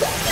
Yeah.